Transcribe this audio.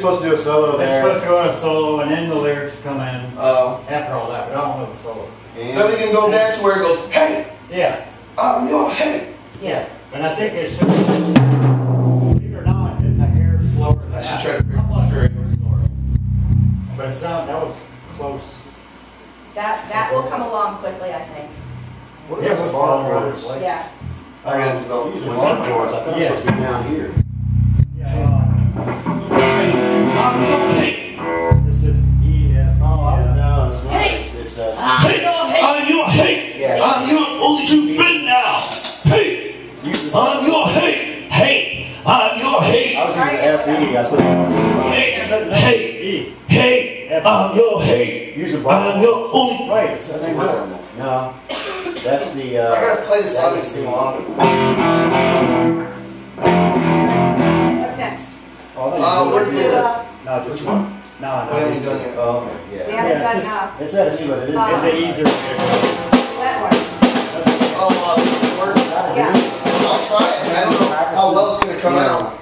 supposed to do a solo It's there. supposed to go in a solo and then the lyrics come in Uh, after all that, but I don't know the solo. and- then we can go back to where it goes, hey, Yeah, I'm your hey. yeah, and I think it should, believe it or not, it's a hair slower than I that. should try to I'm like, figure it But it's not, that was close. That, that will come along quickly, I think. What Yeah, about what's the bar the chords? Like- Yeah. I gotta develop These these are ones. bar chords, I thought it was supposed to be down here. Yeah, um, this is F, Oh, I don't yeah. know, it's not, Hey! It's, it's, uh, Hey, I'm your hate. I'm your only true friend now. Hey, I'm your hate. Hey, I'm your I hate. was using F E, I was putting. Hey, hey, E, hey, I'm your hate. Use a bar. I'm your only. right, it's the That's same what word. No, that's the, uh. I gotta play the song and that's sing along. What's next? Oh, I Uh, you where's the list? No, Which just, one? no, no. We haven't it's, done yet. Oh, okay, We yeah. haven't Yeah, done, it's just- uh, It's at E, but it is. Uh, it's an easier. that one. Oh, uh, work. Yeah. I'll try it. I don't know how well it's gonna come out.